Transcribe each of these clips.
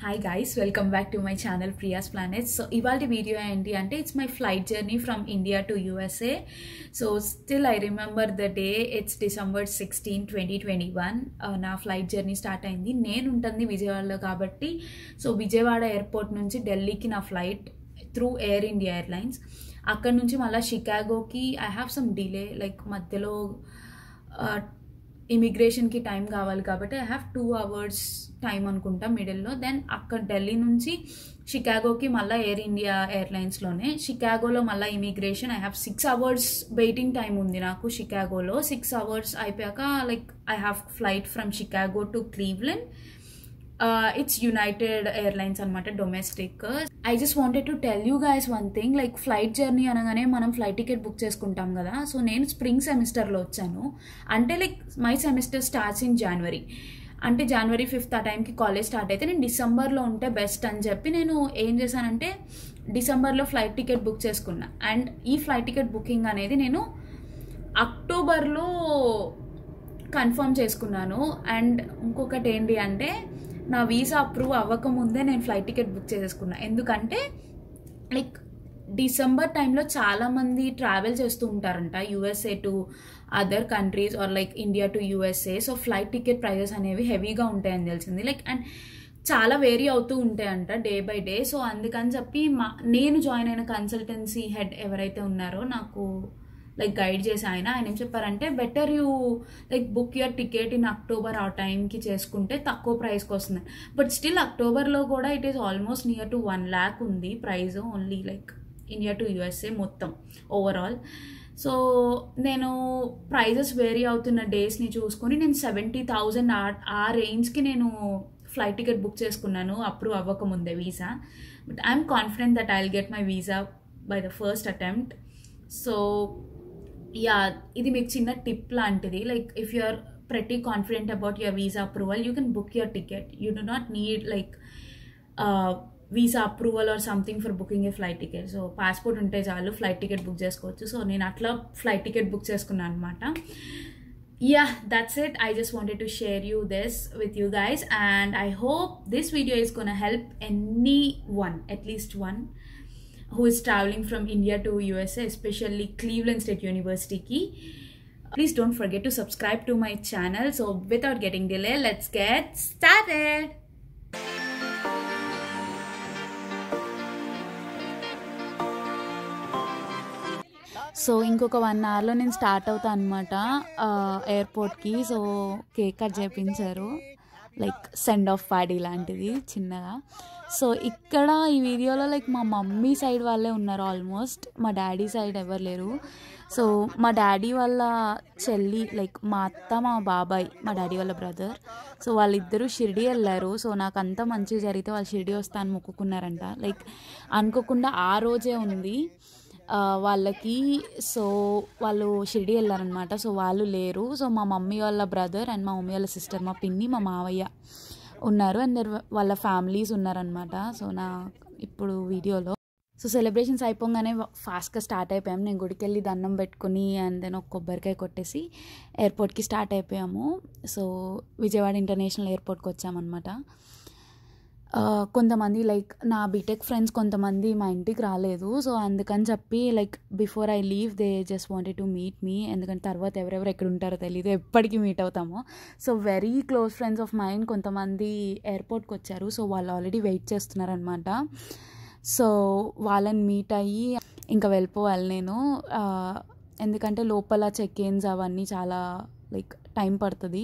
Hi guys welcome back to my channel Priya's planets so ఇవాళ video ఏంటి అంటే it's my flight journey from India to USA so still I remember the day it's December sixteen twenty twenty one నా flight journey start అయింది. నేను ఉంటుంది విజయవాడలో కాబట్టి so Vijayawada airport నుంచి ఢిల్లీకి నా flight through Air India airlines అక్కడ నుంచి మళ్ళీ షికాగోకి I have some delay like మధ్యలో ఇమిగ్రేషన్కి టైం కావాలి కాబట్టి I have two hours time అనుకుంటా మిడిల్లో. దెన్ అక్కడ ఢిల్లీ నుంచి షికాగోకి మళ్ళీ ఎయిర్ ఇండియా ఎయిర్లైన్స్లోనే షికాగోలో మళ్ళీ immigration. I have six hours waiting time ఉంది నాకు షికాగోలో. సిక్స్ అవర్స్ అయిపోయాక like I have flight from Chicago to Cleveland it's United Airlines అనమాట domestic I just wanted to tell you guys one thing like flight journey అనగానే మనం flight ticket book చేసుకుంటాం కదా. So నేను స్ప్రింగ్ సెమిస్టర్లో వచ్చాను. అంటే like my semester starts in January అంటే జనవరి ఫిఫ్త్ ఆ టైంకి కాలేజ్ స్టార్ట్ అయితే నేను డిసెంబర్లో ఉంటే బెస్ట్ అని చెప్పి నేను ఏం చేశానంటే డిసెంబర్లో ఫ్లైట్ టికెట్ బుక్ చేసుకున్నా. అండ్ ఈ ఫ్లైట్ టికెట్ బుకింగ్ అనేది నేను అక్టోబర్లో కన్ఫర్మ్ చేసుకున్నాను. అండ్ ఇంకొకటి ఏంటి అంటే నా వీసా అప్రూవ్ అవ్వకముందే నేను ఫ్లైట్ టికెట్ బుక్ చేసేసుకున్నా. ఎందుకంటే లైక్ డిసెంబర్ టైంలో చాలామంది ట్రావెల్ చేస్తూ ఉంటారంట USA to other countries or like India to USA. So flight ticket prices అనేవి హెవీగా ఉంటాయని తెలిసింది. లైక్ అండ్ చాలా వేరీ అవుతూ ఉంటాయంట డే బై డే. సో అందుకని చెప్పి మా నేను జాయిన్ అయిన కన్సల్టెన్సీ హెడ్ ఎవరైతే ఉన్నారో నాకు లైక్ గైడ్ చేసి ఆయన. ఆయన ఏం చెప్పారంటే better you like book your ticket in October ఆ టైంకి చేసుకుంటే తక్కువ ప్రైస్కి వస్తుంది. బట్ స్టిల్ అక్టోబర్లో కూడా it is almost near to one lakh ఉంది price only like India to USA మొత్తం ఓవరాల్ సో నేను ప్రైజెస్ వేరీ అవుతున్న డేస్ని చూసుకొని నేను సెవెంటీ థౌజండ్ ఆ రేంజ్కి నేను ఫ్లైట్ టికెట్ బుక్ చేసుకున్నాను అప్రూవ్ అవ్వకముందే visa but I'm confident that I will get my visa by the first attempt so yeah ఇది మీకు చిన్న టిప్ లాంటిది. Like if you are pretty confident about your visa approval you can book your ticket you do not need like visa approval or something for booking a flight ticket so passport ఉంటే చాలు flight ticket book చేసుకోవచ్చు. So నేను అట్లా flight ticket book చేసుకున్నాను అనమాట yeah that's it I just wanted to share you this with you guys and I hope this video is gonna help anyone at least one who is traveling from India to USA, especially Cleveland State University. Please don't forget to subscribe to my channel. So without getting delay, let's get started. So ఇంకొక one అవర్లో నేను start అవుతా అనమాట ఎయిర్పోర్ట్కి so cake cut చేయించారు like send off party లాంటిది చిన్నగా. So ఇక్కడ ఈ వీడియోలో లైక్ మా మమ్మీ సైడ్ వాళ్ళే ఉన్నారు ఆల్మోస్ట్ మా డాడీ సైడ్ ఎవరు లేరు. సో మా డాడీ వాళ్ళ చెల్లి లైక్ మా అత్త మా బాబాయ్ మా డాడీ వాళ్ళ బ్రదర్ సో వాళ్ళిద్దరూ షిరిడి వెళ్ళారు. సో నాకు అంతా మంచిగా జరిగితే వాళ్ళు షిరిడి వస్తా అని మొక్కుకున్నారంట. లైక్ అనుకోకుండా ఆ రోజే ఉంది. వాళ్ళకి సో వాళ్ళు షిరిడి వెళ్ళారనమాట సో వాళ్ళు లేరు. సో మా మమ్మీ వాళ్ళ బ్రదర్ అండ్ మా మమ్మీ వాళ్ళ సిస్టర్ మా పిన్ని మా మావయ్య ఉన్నారు. అండ్ వాళ్ళ ఫ్యామిలీస్ ఉన్నారనమాట సో నా ఇప్పుడు వీడియోలో. సో సెలబ్రేషన్స్ అయిపోగానే ఫాస్ట్గా స్టార్ట్ అయిపోయాము. నేను గుడికి వెళ్ళి దండం పెట్టుకుని అండ్ దెన్ ఒక కొబ్బరికాయ కొట్టేసి ఎయిర్పోర్ట్కి స్టార్ట్ అయిపోయాము. సో విజయవాడ ఇంటర్నేషనల్ ఎయిర్పోర్ట్కి వచ్చామన్నమాట. కొంతమంది లైక్ నా బీటెక్ ఫ్రెండ్స్ కొంతమంది మా ఇంటికి రాలేదు. సో అందుకని చెప్పి like before I leave they just wanted to meet me ఎందుకంటే తర్వాత ఎవరెవరు ఎక్కడ ఉంటారో తెలియదు ఎప్పటికీ మీట్ అవుతాము. So very close friends of mine కొంతమంది ఎయిర్పోర్ట్కి వచ్చారు. సో వాళ్ళు ఆల్రెడీ వెయిట్ చేస్తున్నారనమాట సో వాళ్ళని మీట్ అయ్యి ఇంకా వెళ్ళిపోవాలి నేను. ఎందుకంటే లోపల చెక్ ఇన్స్ అవన్నీ చాలా లైక్ టైం పడుతుంది.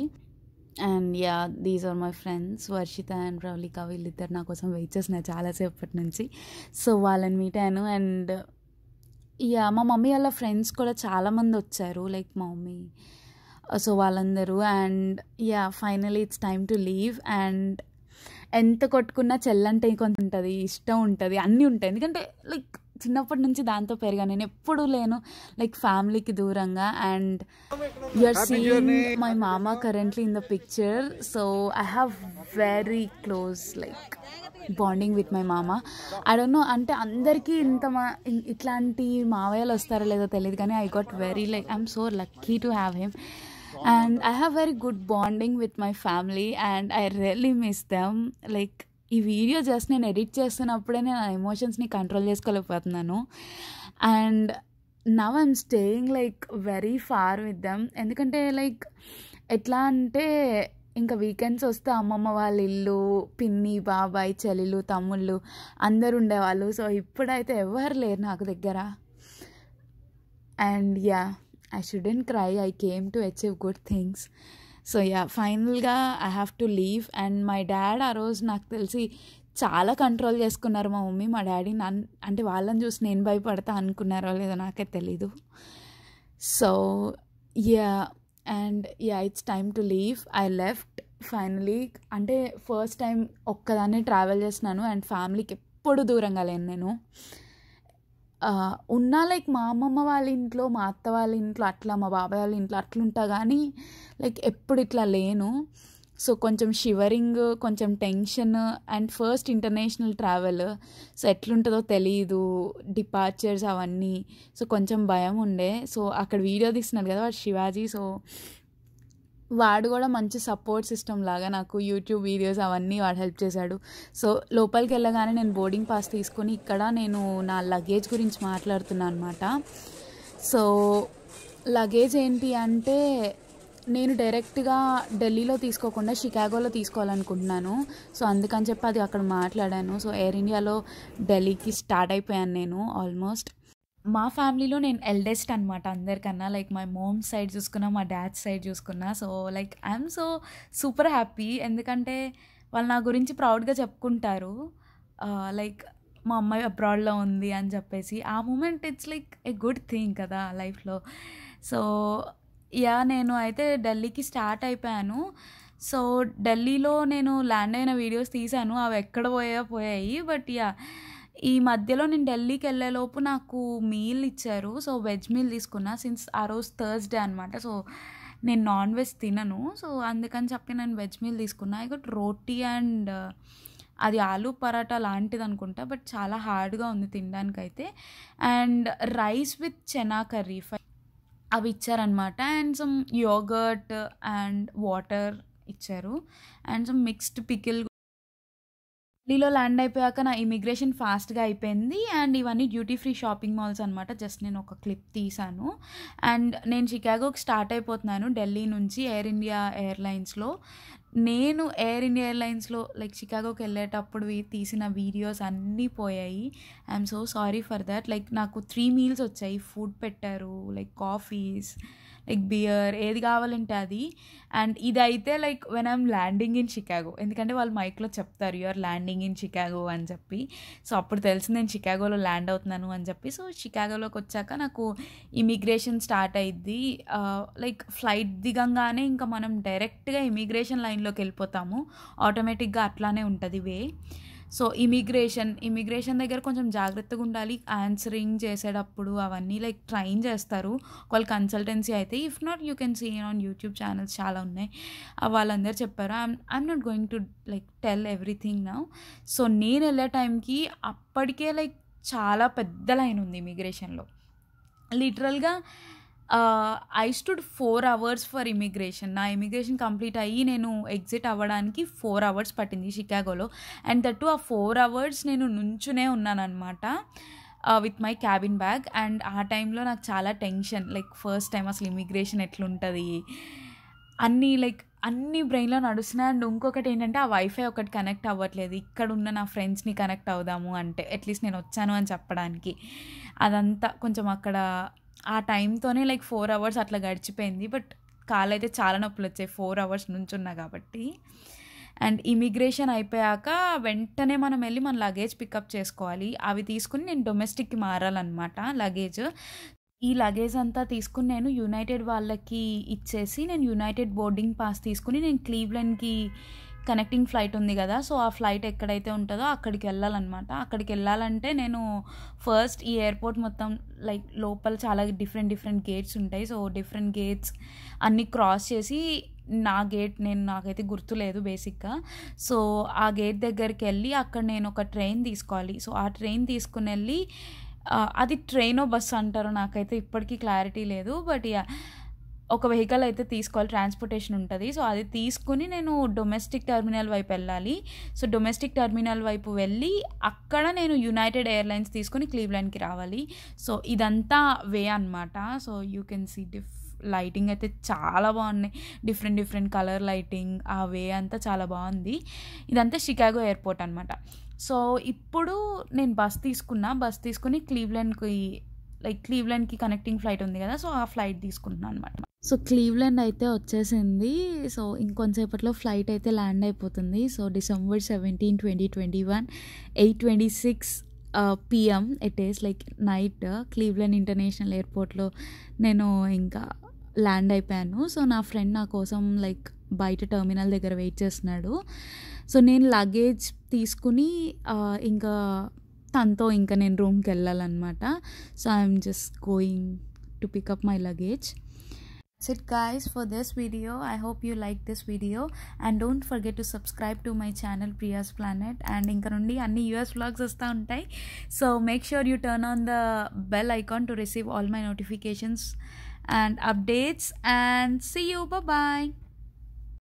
And yeah these are my friends Varshitha and Pravallika వీళ్ళిద్దరు నా కోసం వెయిట్ చేస్తున్నారు చాలాసేపటి నుంచి. సో వాళ్ళని మీట్ అయ్యాను అండ్ యా మా మమ్మీ వాళ్ళ ఫ్రెండ్స్ కూడా చాలామంది వచ్చారు లైక్ మా మమ్మీ సో వాళ్ళందరూ and yeah finally it's time to leave and ఎంత కొట్టుకున్నా చెల్లంటే కొంత ఉంటుంది ఇష్టం ఉంటుంది అన్నీ ఉంటాయి. ఎందుకంటే లైక్ చిన్నప్పటి నుంచి దాంతో పెరిగా. నేను ఎప్పుడు లేను లైక్ ఫ్యామిలీకి దూరంగా. అండ్ యూఆర్ సీయింగ్ మై మామ currently in the picture so I have very close like bonding with my మామ ఐ డోంట్ నో అంటే అందరికీ ఇంత మా ఇట్లాంటి మావయ్యలు వస్తారో లేదో తెలియదు కానీ I got very like I'm so lucky to have him and i have very good bonding with my family and i really miss them. Like ఈ వీడియో జస్ట్ నేను ఎడిట్ చేస్తున్నప్పుడే నేను ఆ ఎమోషన్స్ని control చేసుకోలేకపోతున్నాను. And now I'm staying like very far with them ఎందుకంటే like ఎట్లా అంటే ఇంకా వీకెండ్స్ వస్తే అమ్మమ్మ వాళ్ళ ఇల్లు పిన్ని బాబాయ్ చెల్లెలు తమ్ముళ్ళు అందరు ఉండేవాళ్ళు. సో ఇప్పుడైతే ఎవరు లేరు నాకు దగ్గర. And yeah I shouldn't cry I came to achieve good things so yeah ఫైనల్గా I have to leave and my dad ఆ రోజు నాకు తెలిసి చాలా కంట్రోల్ చేసుకున్నారు మా మమ్మీ. మా డాడీ నన్ను అంటే వాళ్ళని చూసి నేను భయపడతా అనుకున్నారో లేదో నాకే తెలీదు. So yeah and yeah it's time to leave I left finally అంటే ఫస్ట్ టైం ఒక్కదాన్ని ట్రావెల్ చేస్తున్నాను అండ్ ఫ్యామిలీకి ఎప్పుడు దూరంగా లేను నేను. ఉన్నా లైక్ మా అమ్మమ్మ వాళ్ళ ఇంట్లో మా అత్త వాళ్ళ ఇంట్లో అట్లా మా బాబాయ్ వాళ్ళ ఇంట్లో అట్లుంటా కానీ లైక్ ఎప్పుడు ఇట్లా లేను. సో కొంచెం షివరింగ్ కొంచెం tension and first international travel so ఎట్లుంటుందో తెలియదు డిపార్చర్స్ అవన్నీ. సో కొంచెం భయం ఉండే. సో అక్కడ వీడియో తీస్తున్నారు కదా వాడు శివాజీ. సో వాడు కూడా మంచి సపోర్ట్ సిస్టమ్ లాగా నాకు యూట్యూబ్ వీడియోస్ అవన్నీ వాడు హెల్ప్ చేశాడు. సో లోపలికి వెళ్ళగానే నేను బోర్డింగ్ పాస్ తీసుకొని ఇక్కడ నేను నా లగేజ్ గురించి మాట్లాడుతున్నాను అనమాట సో లగేజ్ ఏంటి అంటే నేను డైరెక్ట్గా ఢిల్లీలో తీసుకోకుండా షికాగోలో తీసుకోవాలనుకుంటున్నాను. సో అందుకని చెప్పి అది అక్కడ మాట్లాడాను. సో ఎయిర్ ఇండియాలో ఢిల్లీకి స్టార్ట్ అయిపోయాను నేను ఆల్మోస్ట్ మా ఫ్యామిలీలో నేను ఎల్డెస్ట్ అనమాట అందరికన్నా. లైక్ మై మోమ్ సైడ్ చూసుకున్నా మా డాడ్ సైడ్ చూసుకున్నా. So like I'm so super happy ఎందుకంటే వాళ్ళు నా గురించి ప్రౌడ్గా చెప్పుకుంటారు. Uh, లైక్ మా అమ్మాయి అబ్రాడ్లో ఉంది అని చెప్పేసి. ఆ moment it's like a good thing కదా లైఫ్లో సో యా నేను అయితే ఢిల్లీకి స్టార్ట్ అయిపోయాను. సో ఢిల్లీలో నేను ల్యాండ్ అయిన వీడియోస్ తీశాను. అవి ఎక్కడ పోయా పోయాయి. బట్ యా ఈ మధ్యలో నేను ఢిల్లీకి వెళ్ళేలోపు నాకు మీల్ ఇచ్చారు. సో వెజ్ మీల్ తీసుకున్నా సిన్స్ ఆ రోజు థర్స్డే అనమాట సో నేను నాన్ వెజ్ తినను. సో అందుకని చెప్పి నేను వెజ్ మీల్ తీసుకున్నా. ఐ గట్ రోటీ అండ్ అది ఆలు పరాటా లాంటిది అనుకుంటా. బట్ చాలా హార్డ్గా ఉంది తినడానికైతే. And rice with chana curry అవి ఇచ్చారనమాట and some yogurt and water ఇచ్చారు. అండ్ సమ్ మిక్స్డ్ పికిల్ ఢిల్లీలో ల్యాండ్ అయిపోయాక నా ఇమిగ్రేషన్ ఫాస్ట్గా అయిపోయింది. అండ్ ఇవన్నీ డ్యూటీ ఫ్రీ షాపింగ్ మాల్స్ అనమాట జస్ట్ నేను ఒక క్లిప్ తీసాను అండ్ నేను షికాగోకి స్టార్ట్ అయిపోతున్నాను ఢిల్లీ నుంచి ఎయిర్ ఇండియా ఎయిర్లైన్స్లో. నేను ఎయిర్ ఇండియా ఎయిర్లైన్స్లో లైక్ షికాగోకి వెళ్ళేటప్పుడు తీసిన వీడియోస్ అన్నీ పోయాయి. I'm so sorry for that. Like నాకు త్రీ మీల్స్ వచ్చాయి. ఫుడ్ పెట్టారు లైక్ కాఫీస్ లైక్ బియర్ ఏది కావాలంటే అది. అండ్ ఇదైతే like when I'm landing in Chicago ఎందుకంటే వాళ్ళు మైక్లో చెప్తారు యూఆర్ ల్యాండింగ్ ఇన్ షికాగో అని చెప్పి. సో అప్పుడు తెలిసి నేను షికాగోలో ల్యాండ్ అవుతున్నాను అని చెప్పి. సో షికాగోలోకి వచ్చాక నాకు ఇమిగ్రేషన్ స్టార్ట్ అయింది లైక్ ఫ్లైట్ దిగంగానే ఇంకా మనం డైరెక్ట్గా ఇమిగ్రేషన్ లైన్లోకి వెళ్ళిపోతాము. ఆటోమేటిక్గా అట్లానే ఉంటుంది వే. సో ఇమిగ్రేషన్ ఇమిగ్రేషన్ దగ్గర కొంచెం జాగ్రత్తగా ఉండాలి. ఆన్సరింగ్ చేసేటప్పుడు అవన్నీ లైక్ ట్రైన్ చేస్తారు. వాళ్ళు కన్సల్టెన్సీ అయితే if not you can see on YouTube channels చాలా ఉన్నాయి. వాళ్ళందరూ చెప్పారు I'm I'm not going to like tell everything నా సో నేను వెళ్ళే టైంకి అప్పటికే లైక్ చాలా పెద్ద లైన్ ఉంది ఇమిగ్రేషన్లో. లిటరల్గా I stood four hours for immigration నా ఇమిగ్రేషన్ కంప్లీట్ అయ్యి నేను ఎగ్జిట్ అవ్వడానికి ఫోర్ అవర్స్ పట్టింది షికాగోలో అండ్ దట్టు ఆ ఫోర్ అవర్స్ నేను నుంచునే ఉన్నానమాట with my cabin bag and ఆ టైంలో నాకు చాలా టెన్షన్ లైక్ ఫస్ట్ టైం అసలు ఇమిగ్రేషన్ ఎట్లుంటుంది? అన్నీ లైక్ అన్ని బ్రెయిన్లో నడుస్తున్నాయి అండ్ ఇంకొకటి ఏంటంటే ఆ వైఫై ఒకటి కనెక్ట్ అవ్వట్లేదు. ఇక్కడ ఉన్న నా ఫ్రెండ్స్ని కనెక్ట్ అవుదాము అంటే అట్లీస్ట్ నేను వచ్చాను అని చెప్పడానికి. అదంతా కొంచెం అక్కడ ఆ టైంతోనే లైక్ ఫోర్ అవర్స్ అట్లా గడిచిపోయింది. బట్ కాలు అయితే చాలా నొప్పులు వచ్చాయి. ఫోర్ అవర్స్ నుంచున్నా కాబట్టి. అండ్ ఇమిగ్రేషన్ అయిపోయాక వెంటనే మనం వెళ్ళి మన లగేజ్ పికప్ చేసుకోవాలి. అవి తీసుకుని నేను డొమెస్టిక్కి మారాలన్నమాట లగేజ్. ఈ లగేజ్ అంతా తీసుకుని నేను యునైటెడ్ వాళ్ళకి ఇచ్చేసి నేను యునైటెడ్ బోర్డింగ్ పాస్ తీసుకుని నేను క్లీవ్లెండ్కి కనెక్టింగ్ ఫ్లైట్ ఉంది కదా సో ఆ ఫ్లైట్ ఎక్కడైతే ఉంటుందో అక్కడికి వెళ్ళాలన్నమాట. అక్కడికి వెళ్ళాలంటే నేను ఫస్ట్ ఈ ఎయిర్పోర్ట్ మొత్తం లైక్ లోపల చాలా డిఫరెంట్ డిఫరెంట్ గేట్స్ ఉంటాయి. సో డిఫరెంట్ గేట్స్ అన్నీ క్రాస్ చేసి నా గేట్ నేను నాకైతే గుర్తులేదు బేసిక్గా సో ఆ గేట్ దగ్గరికి వెళ్ళి అక్కడ నేను ఒక ట్రైన్ తీసుకోవాలి. సో ఆ ట్రైన్ తీసుకుని వెళ్ళి అది ట్రైనో బస్సు అంటారో నాకైతే ఇప్పటికీ క్లారిటీ లేదు బట్ యా ఒక వెహికల్ అయితే తీసుకోవాలి ట్రాన్స్పోర్టేషన్ ఉంటుంది. సో అది తీసుకుని నేను డొమెస్టిక్ టెర్మినల్ వైపు వెళ్ళాలి. సో డొమెస్టిక్ టెర్మినల్ వైపు వెళ్ళి అక్కడ నేను యునైటెడ్ ఎయిర్లైన్స్ తీసుకుని క్లీవ్లాండ్కి రావాలి. సో ఇదంతా వే అనమాట so you can see diff lighting అయితే చాలా బాగున్నాయి. డిఫరెంట్ డిఫరెంట్ కలర్ లైటింగ్ ఆ వే అంతా చాలా బాగుంది. ఇదంతా షికాగో ఎయిర్పోర్ట్ అనమాట సో ఇప్పుడు నేను బస్ తీసుకున్నా బస్ తీసుకుని క్లీవ్లాండ్కి లైక్ క్లీవ్లాండ్కి కనెక్టింగ్ ఫ్లైట్ ఉంది కదా సో ఆ ఫ్లైట్ తీసుకుంటున్నాను అనమాట సో క్లీవ్లాండ్ అయితే వచ్చేసింది. సో ఇంకొంతసేపట్లో ఫ్లైట్ అయితే ల్యాండ్ అయిపోతుంది. So December seventeen twenty twenty one eight twenty six PM it is like night Cleveland international ఎయిర్పోర్ట్లో నేను ఇంకా ల్యాండ్ అయిపోయాను. సో నా ఫ్రెండ్ నా కోసం లైక్ బయట టర్మినల్ దగ్గర వెయిట్ చేస్తున్నాడు. సో నేను లగేజ్ తీసుకుని ఇంకా తనతో ఇంకా నేను రూమ్కి వెళ్ళాలన్నమాట. So I'm just going to pick up my luggage. That's it guys for this video. I hope you like this video. And don't forget to subscribe to my channel Priya's Planet. And ఇంకా నుండి అన్ని US vlogs వస్తూ ఉంటాయి. So make sure you turn on the bell icon to receive all my notifications and updates and see you. Bye bye